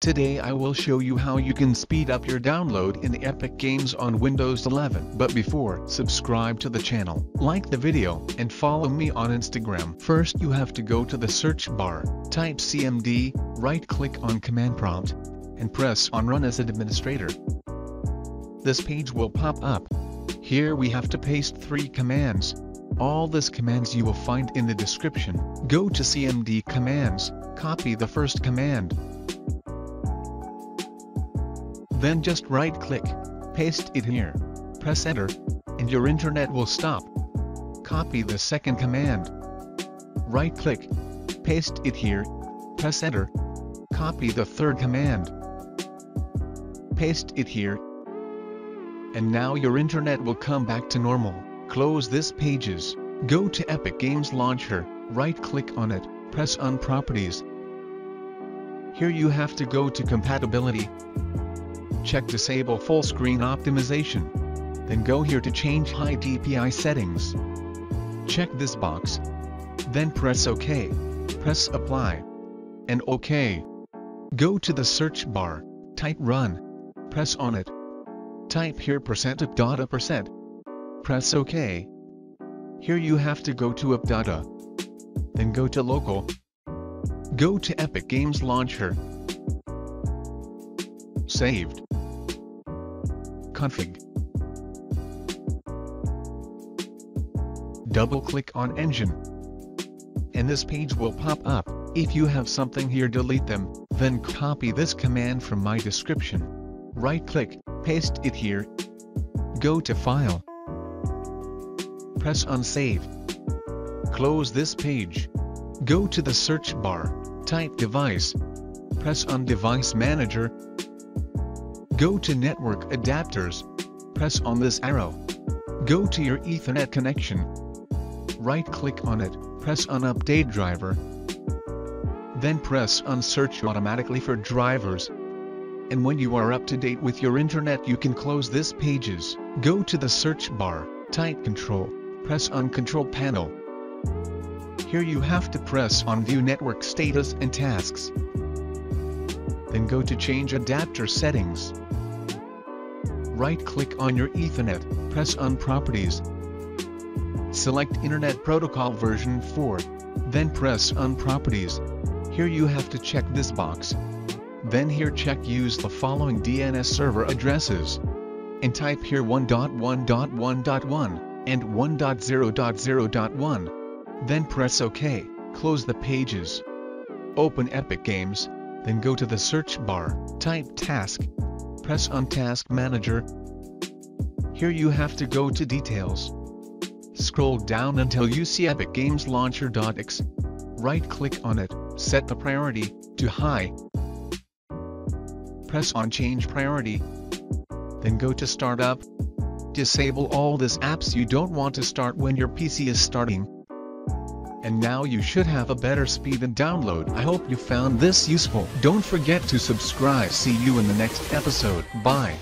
Today I will show you how you can speed up your download in Epic Games on Windows 11. But before, subscribe to the channel, like the video, and follow me on Instagram. First you have to go to the search bar, type CMD, right-click on command prompt, and press on Run as Administrator. This page will pop up. Here we have to paste three commands. All these commands you will find in the description. Go to CMD commands, copy the first command, then just right-click, paste it here, press enter, and your internet will stop. Copy the second command. Right-click, paste it here, press enter, copy the third command. Paste it here, and now your internet will come back to normal. Close this pages, go to Epic Games Launcher, right-click on it, press on Properties. Here you have to go to Compatibility, check Disable Full Screen Optimization. Then go here to change High DPI settings. Check this box. Then press OK. Press Apply. And OK. Go to the search bar, type Run. Press on it. Type here percent of data percent. Press OK. Here you have to go to AppData. Then go to Local. Go to Epic Games Launcher. Saved config. Double-click on Engine. And this page will pop up. If you have something here delete them, then copy this command from my description. Right-click, paste it here. Go to File. Press on Save. Close this page. Go to the search bar, type Device. Press on Device Manager, Go to Network Adapters. Press on this arrow. Go to your Ethernet connection. Right-click on it, press on Update Driver. Then press on Search automatically for drivers. And when you are up to date with your internet you can close this pages. Go to the search bar, type Control, press on Control Panel. Here you have to press on View Network Status and Tasks. Then go to Change Adapter Settings right-click on your Ethernet, press on Properties. Select Internet Protocol version 4, then press on Properties. Here you have to check this box. Then here check use the following DNS server addresses. And type here 1.1.1.1 and 1.0.0.1. Then press OK, close the pages. Open Epic Games, then go to the search bar, type task, press on Task Manager. Here you have to go to Details. Scroll down until you see Epic Games Launcher.exe. Right-click on it, set the priority to High. Press on Change Priority. Then go to Startup. Disable all these apps you don't want to start when your PC is starting and now you should have a better speed and download. I hope you found this useful. Don't forget to subscribe. See you in the next episode. Bye.